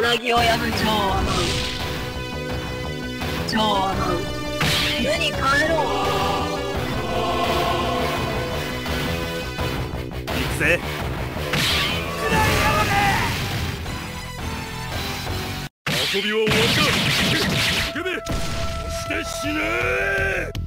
柳をやぶ超甘う超甘う湯に帰ろう行くぜ。遊びは終わりだ。叫べそして死ね。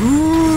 Ooh.